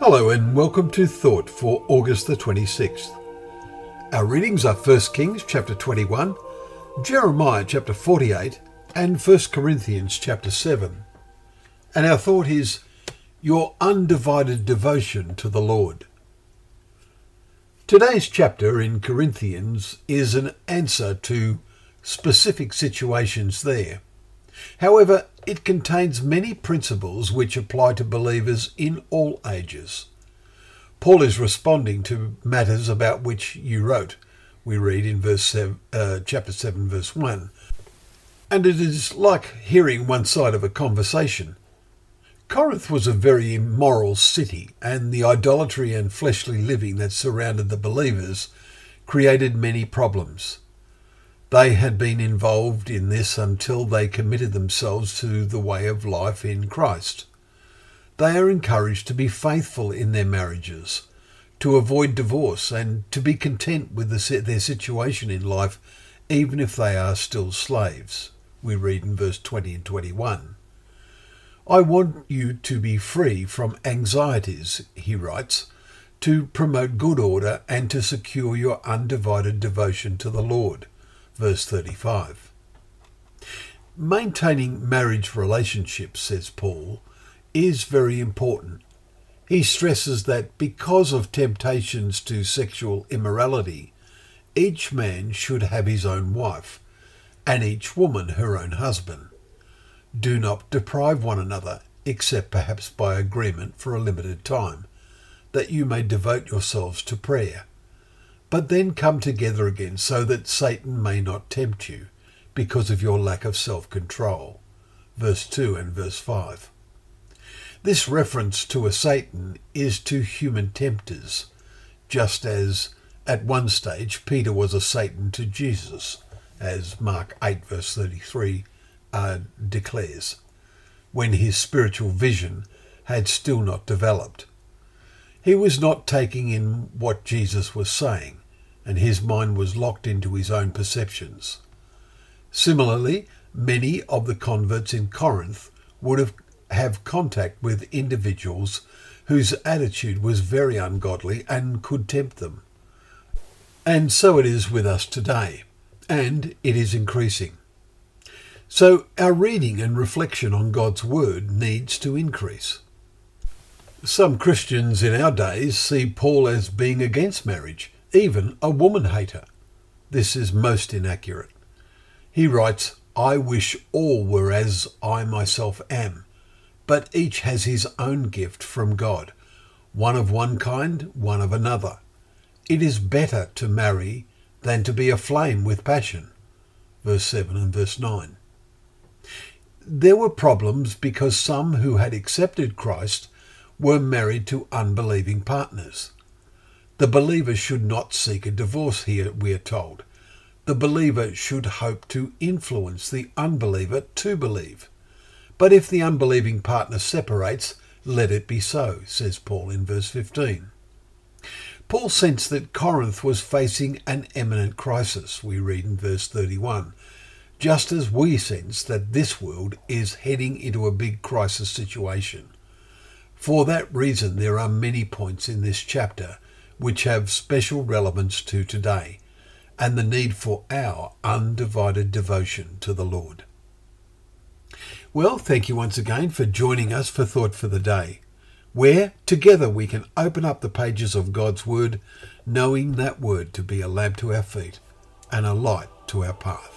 Hello and welcome to Thought for August the 26th. Our readings are 1 Kings chapter 21, Jeremiah chapter 48, and 1 Corinthians chapter 7. And our thought is your undivided devotion to the Lord. Today's chapter in Corinthians is an answer to specific situations there. However, it contains many principles which apply to believers in all ages. Paul is responding to matters about which you wrote, we read in verse seven, uh, chapter 7, verse 1. And it is like hearing one side of a conversation. Corinth was a very immoral city, and the idolatry and fleshly living that surrounded the believers created many problems. They had been involved in this until they committed themselves to the way of life in Christ. They are encouraged to be faithful in their marriages, to avoid divorce, and to be content with the, their situation in life, even if they are still slaves. We read in verse 20 and 21. I want you to be free from anxieties, he writes, to promote good order and to secure your undivided devotion to the Lord verse 35. Maintaining marriage relationships, says Paul, is very important. He stresses that because of temptations to sexual immorality, each man should have his own wife, and each woman her own husband. Do not deprive one another, except perhaps by agreement for a limited time, that you may devote yourselves to prayer but then come together again so that Satan may not tempt you because of your lack of self control. Verse 2 and verse 5. This reference to a Satan is to human tempters, just as at one stage Peter was a Satan to Jesus, as Mark 8 verse 33 uh, declares, when his spiritual vision had still not developed. He was not taking in what Jesus was saying and his mind was locked into his own perceptions. Similarly, many of the converts in Corinth would have, have contact with individuals whose attitude was very ungodly and could tempt them. And so it is with us today, and it is increasing. So our reading and reflection on God's Word needs to increase. Some Christians in our days see Paul as being against marriage even a woman hater. This is most inaccurate. He writes, I wish all were as I myself am, but each has his own gift from God, one of one kind, one of another. It is better to marry than to be aflame with passion. Verse 7 and verse 9. There were problems because some who had accepted Christ were married to unbelieving partners. The believer should not seek a divorce here, we are told. The believer should hope to influence the unbeliever to believe. But if the unbelieving partner separates, let it be so, says Paul in verse 15. Paul sensed that Corinth was facing an imminent crisis, we read in verse 31, just as we sense that this world is heading into a big crisis situation. For that reason, there are many points in this chapter which have special relevance to today and the need for our undivided devotion to the Lord. Well, thank you once again for joining us for Thought for the Day, where together we can open up the pages of God's Word, knowing that Word to be a lamp to our feet and a light to our path.